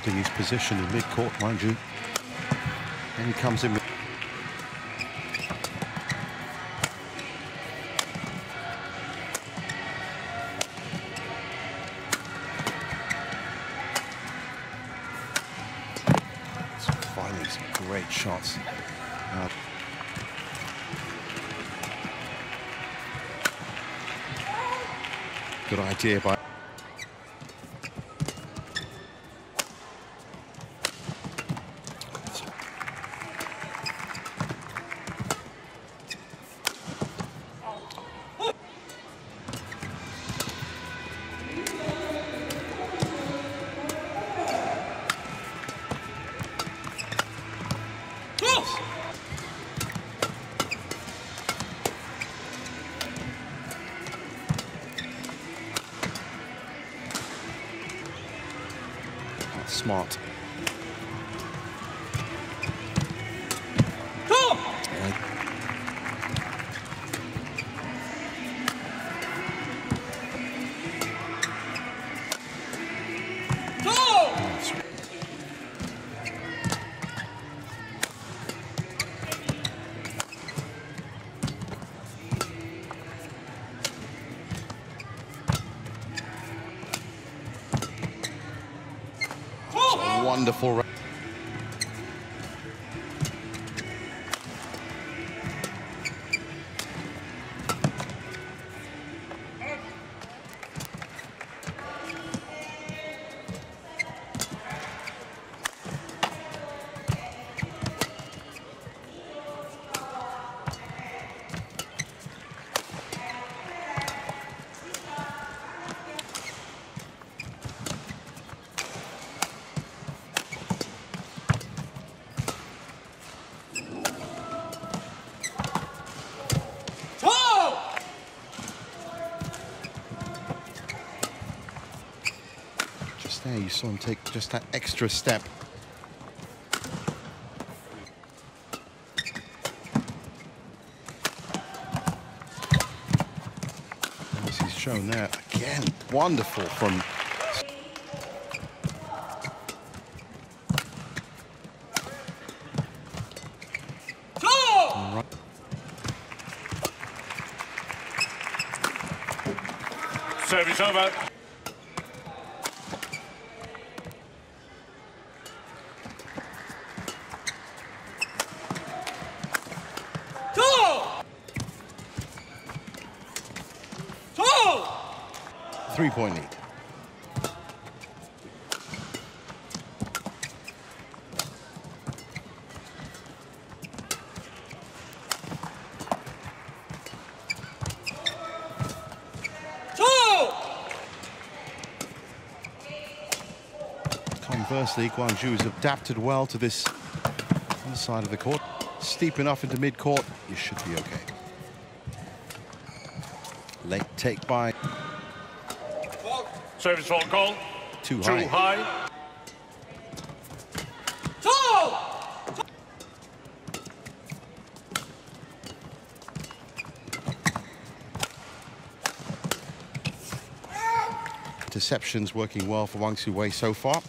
holding his position in mid-court, mind you. And he comes in with finding some great shots. Uh, good idea by smart. Wonderful. Saw him take just that extra step. As he's shown there again, wonderful from. Service over. Three-point lead. Conversely, Guangzu has adapted well to this side of the court. Steep enough into mid-court, you should be okay. Late take by Service fault call. too Too high. high. Interceptions working well for Wang Wei so far.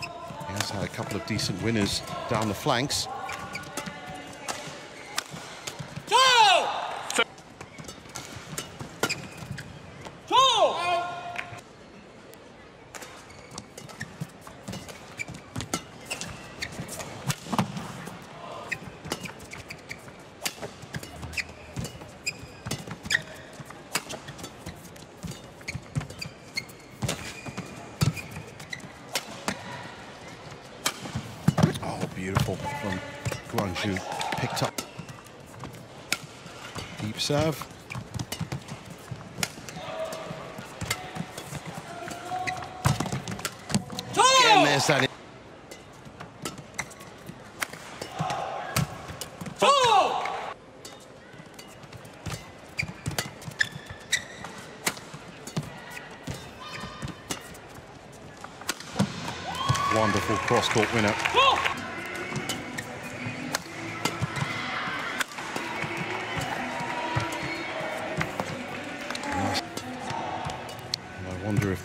He has had a couple of decent winners down the flanks. Oh, beautiful from Guangzu. Picked up. Deep serve. Again, there's that. Wonderful cross-court winner.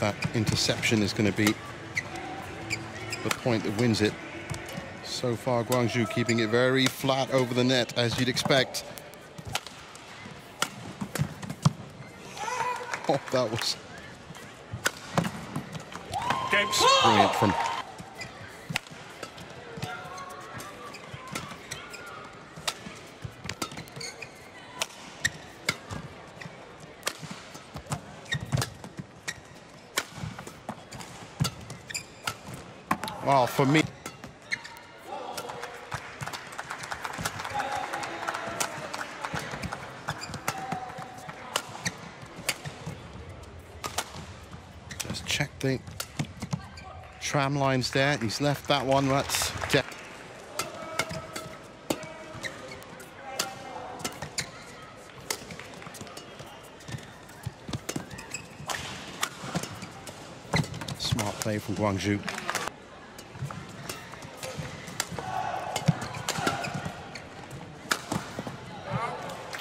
That interception is going to be the point that wins it. So far, Guangzu keeping it very flat over the net, as you'd expect. Oh, that was Games. brilliant from Well, for me, just check the tram lines there. He's left that one. That's smart play from Guangzu.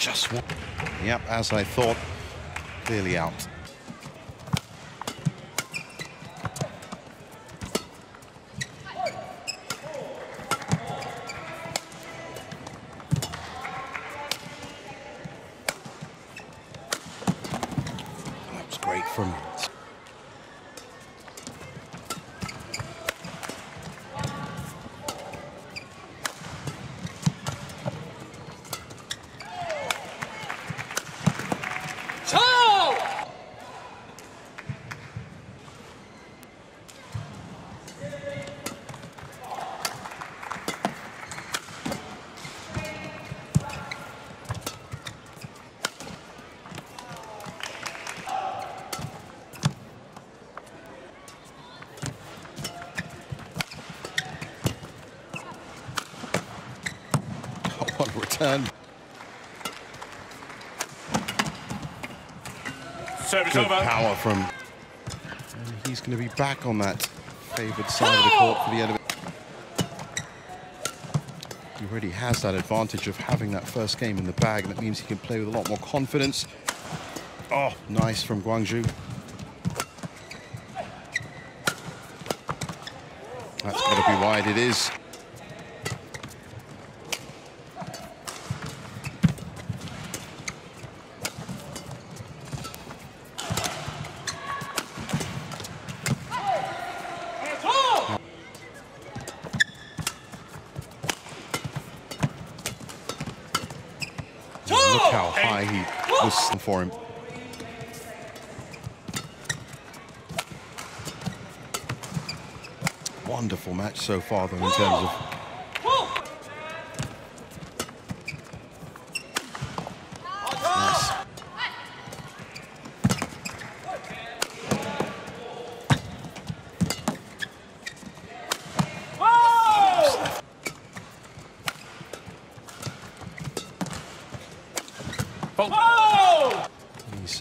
Just one. Yep, as I thought, clearly out. Return. Service Good over. power from. And he's going to be back on that favoured side of the court for the end of it. He already has that advantage of having that first game in the bag, and that means he can play with a lot more confidence. Oh, nice from Guangzu. That's got to be wide. It is. How high he was for him. Wonderful match so far, though, in terms of. Nice. He's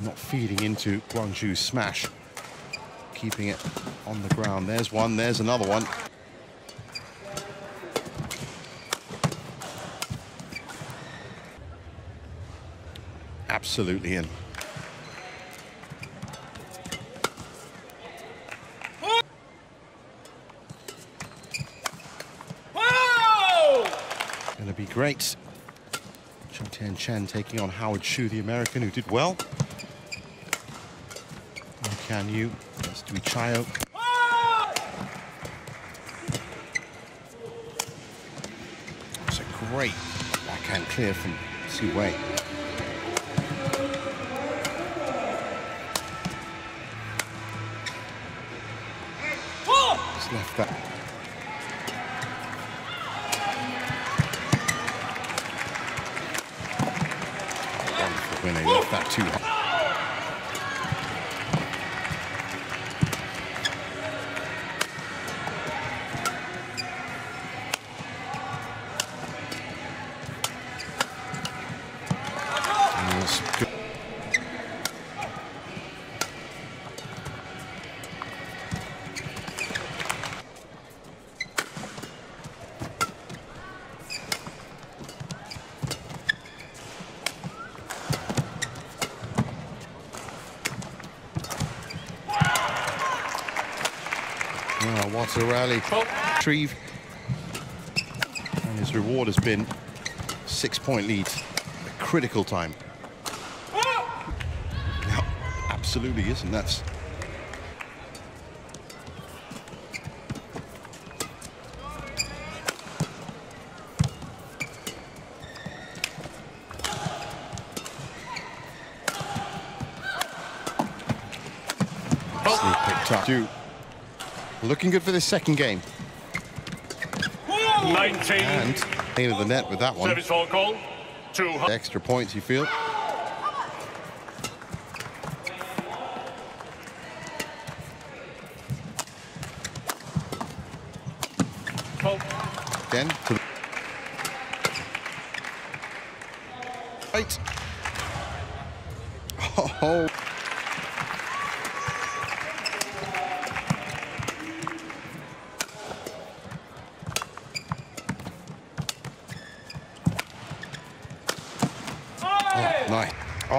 not feeding into Guangzu's smash, keeping it on the ground. There's one, there's another one. Absolutely in. Going to be great. Tien Chen taking on Howard Shu, the American, who did well. And Can you? That's Dui Chayo. It's a great backhand clear from Tzu Wei. Just left that. That too What a rally. Retrieve. And his reward has been six-point lead. A critical time. Absolutely isn't. That's picked up. Looking good for this second game. 19. And of the net with that one. Service foul call. Two. Extra points, you feel? Again, to right. Oh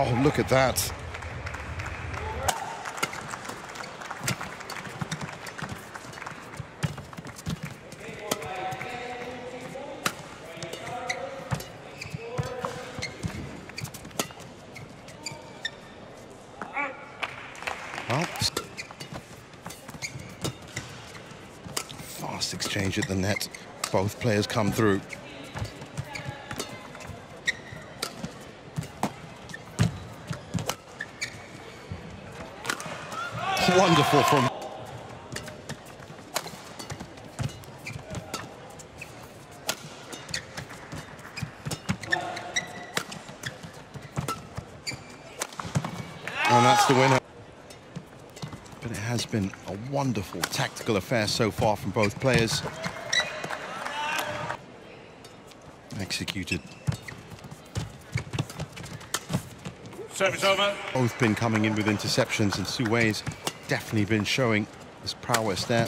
Oh, look at that. Fast exchange at the net. Both players come through. Wonderful from And that's the winner. But it has been a wonderful tactical affair so far from both players. Executed. Service over. Both been coming in with interceptions, and Tzu Wei's definitely been showing his prowess there.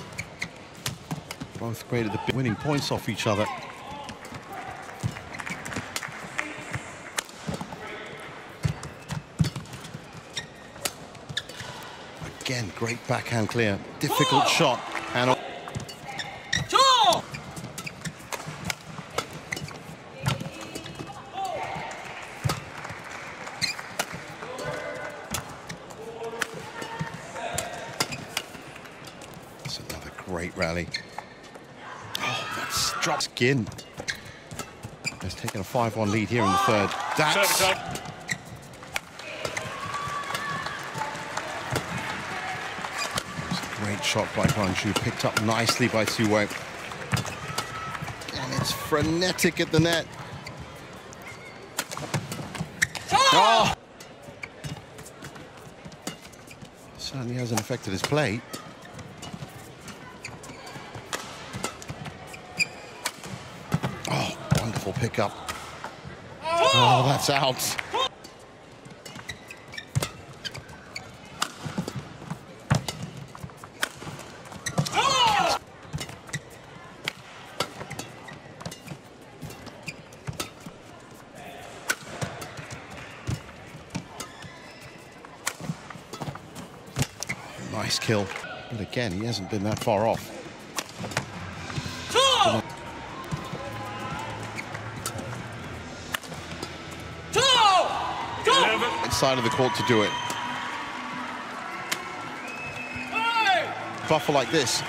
Both created the winning points off each other. Again, great backhand clear. Difficult shot. And rally. Oh, that's dropped skin. Has taken a 5-1 lead here in the third. That's great shot by Guangzu, picked up nicely by Tzu Wei. And it's frenetic at the net. Oh! Certainly hasn't affected his play. Oh, wonderful pickup. Oh, that's out. Nice kill. But again, he hasn't been that far off. Side of the court to do it. Buffer like this.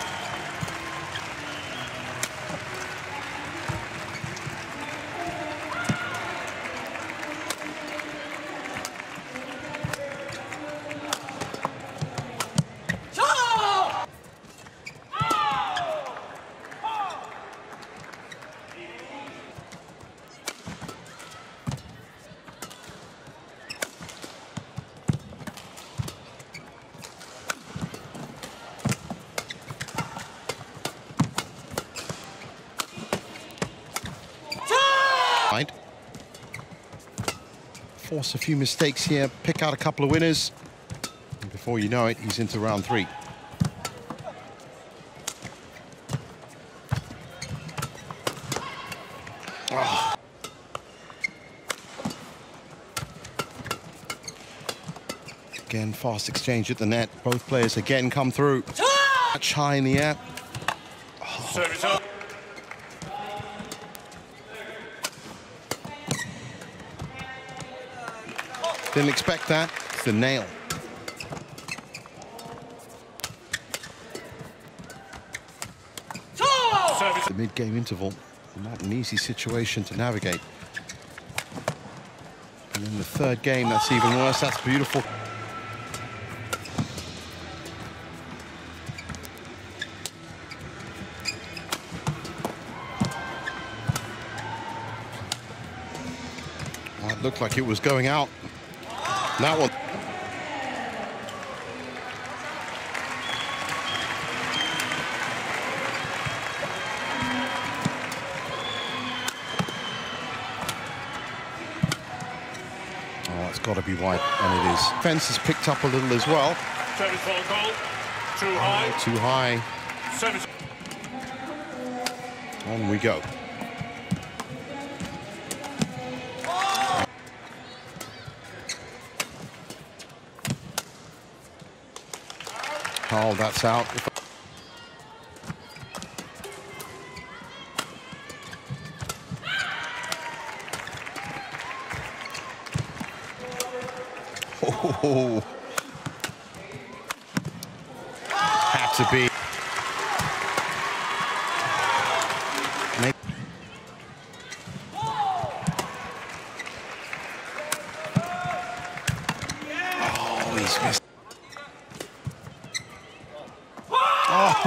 Force a few mistakes here, pick out a couple of winners. And before you know it, he's into round three. Ah. Again, fast exchange at the net. Both players again come through. Touch high in the air. Service Didn't expect that. It's the nail. The mid-game interval, not an easy situation to navigate. And then the third game, that's even worse. That's beautiful. Well, it looked like it was going out. That one. Oh, that's got to be wide, and it is. Fence has picked up a little as well. Service ball call. Too oh, high. Too high. Service. On we go. Oh, that's out.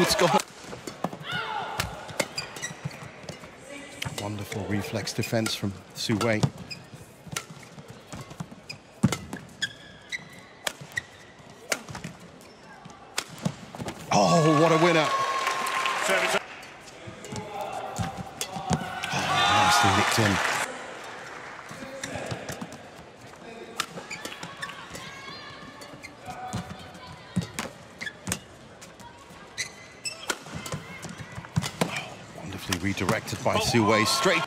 It's gone. Wonderful reflex defense from Tzu Wei. Oh, what a winner. Service. Nicely nicked in. Oh, Wonderfully redirected by Tzu Wei. Straight.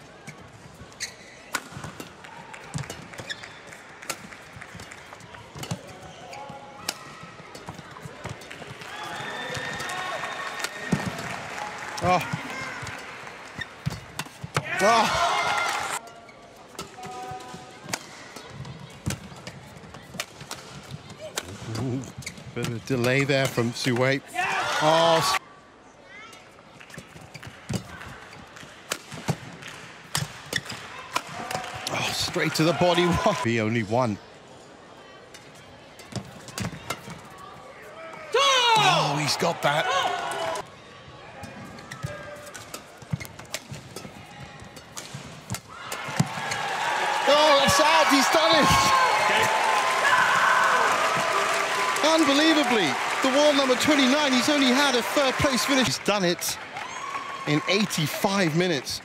Oh. Oh. Ooh, bit of delay there from Tzu Wei. Oh, ah, s- oh, straight to the body. Be only one. Oh, he's got that. Oh, it's out. He's done it. Unbelievably, the wall number 29, he's only had a third place finish. He's done it in 85 minutes.